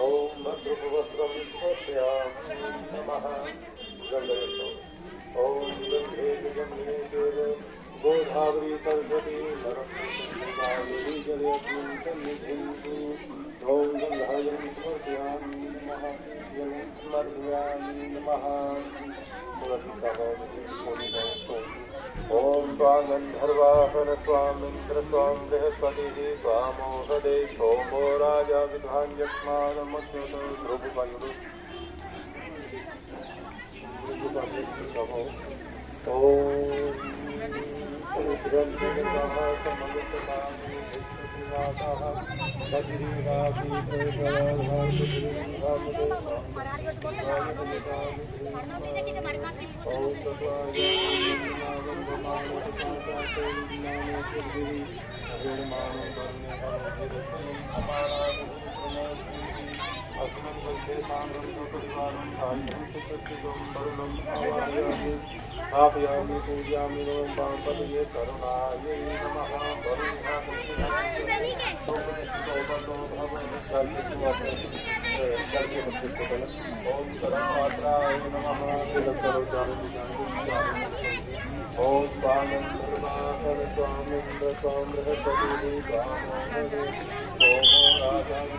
ॐ भद्रभुवस्त्रं स्वस्यामि नमः गङ्गयतो ॐ गङ्गे गङ्गे गोधावरी सरस्वती नरस्वती जलयस्मिन् सन्निधिन्तु ॐ गङ्गायं समर्पयामि नमः जलं समर्पयामि नमः ॐ त्वां गन्धर्वाहन त्वामिन्द्र त्वां बृहस्पतिः त्वामोहदे सोमो राजा विधान्यक्ष्मानमस्वत ध्रुवबन्धु ॐ स्थापयामि पूजयामि ॐ वामपदये करुणायै नमः स्वामो राजा